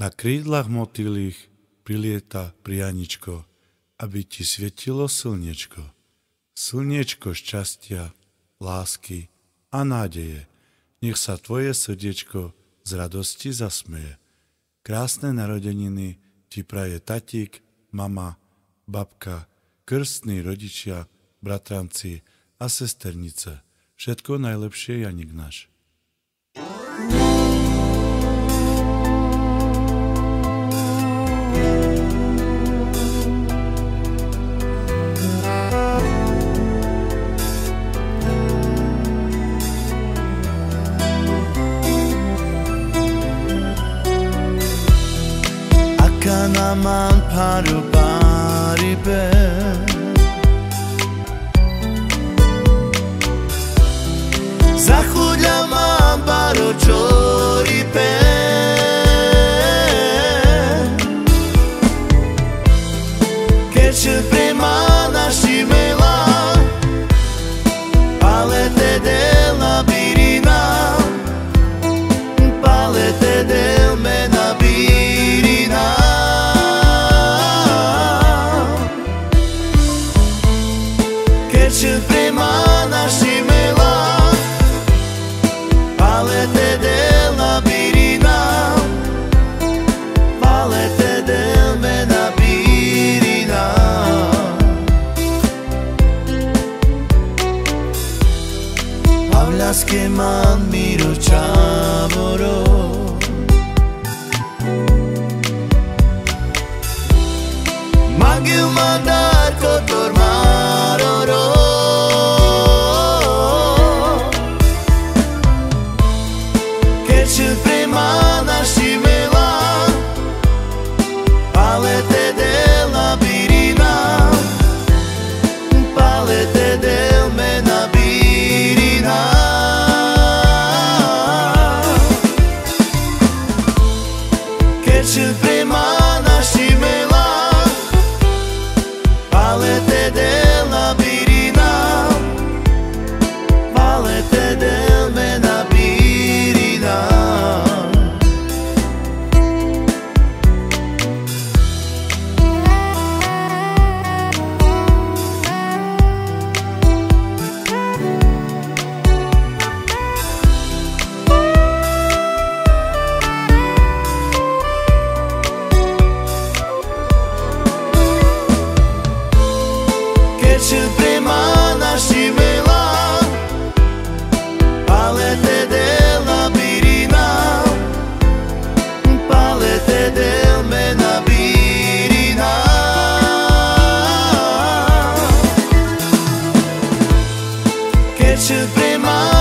Na krídlach motýlých prilieta prianičko, aby ti svietilo slniečko. Slniečko šťastia, lásky a nádeje. Nech sa tvoje srdiečko z radosti zasmeje. Krásne narodeniny ti praje tatík, mama, babka, krstní rodičia, bratranci a sesternice. Všetko najlepšie, Janik náš. σαν πάρω πάρει πέ Σαν χουλιά μαν πάρω τσόρι πέ Και σε Palete della birina Palete del mena birina Hablas que man Rzeczy my. prema